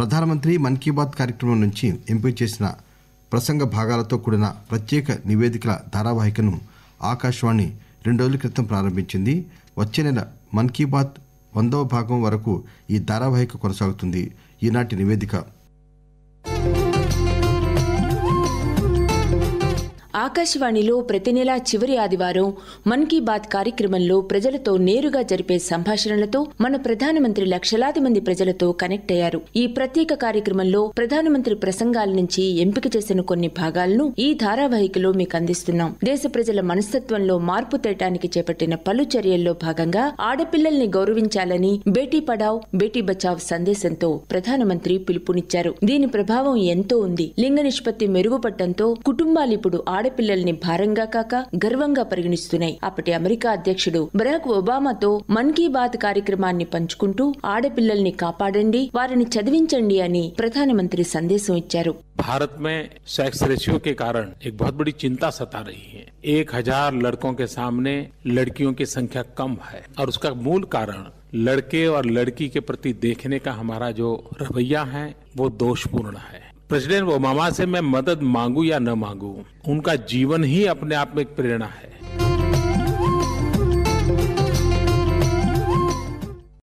ప్రధానమంత్రి మన్ కీ బాత్ కార్యక్రమం నుంచి ఎంపిక చేసిన ప్రసంగ భాగాలతో కూడిన ప్రత్యేక నివేదికల ధారావాహికను ఆకాశవాణి రెండు రోజుల క్రితం ప్రారంభించింది. వచ్చే నెల మన్ కీ బాత్ వందవ భాగం వరకు ఈ ధారావాహిక కొనసాగుతుంది. ఈనాటి నివేదిక. ఆకాశవాణిలో ప్రతి నెలా చివరి ఆదివారం మన్ కీ బాత్ కార్యక్రమంలో ప్రజలతో నేరుగా జరిపే సంభాషణలతో మన ప్రధానమంత్రి లక్షలాది మంది ప్రజలతో కనెక్ట్ అయ్యారు. ఈ ప్రత్యేక కార్యక్రమంలో ప్రధానమంత్రి ప్రసంగాల నుంచి ఎంపిక చేసిన కొన్ని భాగాలను ఈ ధారావాహికలో మీకు అందిస్తున్నాం. దేశ ప్రజల మనస్తత్వంలో మార్పు తేటానికి చేపట్టిన పలు చర్యల్లో భాగంగా ఆడపిల్లల్ని గౌరవించాలని బేటీ పడావ్ బేటీ బచావ్ సందేశంతో ప్రధానమంత్రి పిలుపునిచ్చారు. దీని ప్రభావం ఎంతో ఉంది. లింగ నిష్పత్తి మెరుగుపడటంతో కుటుంబాలిప్పుడు ఆడపిల్లల్ని భారంగా కాక గర్వంగా పరిగణిస్తున్నాయి అప్పటి అమెరికా అధ్యక్షుడు బరాక్ ఒబామాతో మన్ కీ బాత్ కార్యక్రమాన్ని పంచుకుంటూ ఆడపిల్లల్ని కాపాడండి వారిని చదివించండి అని ప్రధానమంత్రి సందేశం ఇచ్చారు भारत में सेक्स रेशियो के कारण एक बहुत बड़ी चिंता सता रही है एक हजार लड़कों के सामने लड़कियों की संख्या कम है और उसका मूल कारण लड़के और लड़की के प्रति देखने का हमारा जो रवैया है वो दोषपूर्ण है प्रेसिडेंट ओबामा से मैं मदद मांगू या न मांगू, उनका जीवन ही अपने आप में एक प्रेरणा है।